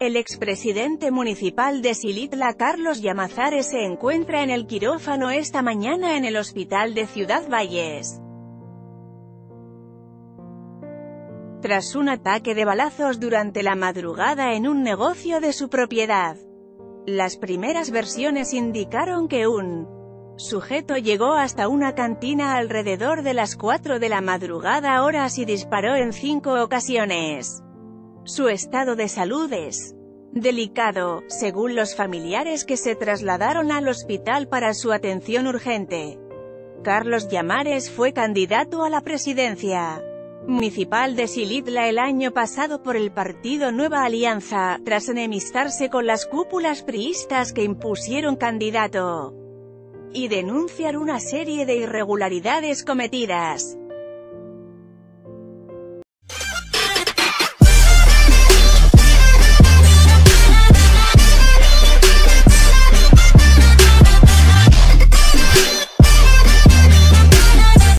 El expresidente municipal de Silitla Carlos Llamazares se encuentra en el quirófano esta mañana en el hospital de Ciudad Valles. Tras un ataque de balazos durante la madrugada en un negocio de su propiedad. Las primeras versiones indicaron que un sujeto llegó hasta una cantina alrededor de las 4 de la madrugada horas y disparó en cinco ocasiones. Su estado de salud es delicado, según los familiares que se trasladaron al hospital para su atención urgente. Carlos Llamares fue candidato a la presidencia municipal de Silitla el año pasado por el partido Nueva Alianza, tras enemistarse con las cúpulas priistas que impusieron candidato y denunciar una serie de irregularidades cometidas.